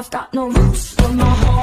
I've got no roots, for my home.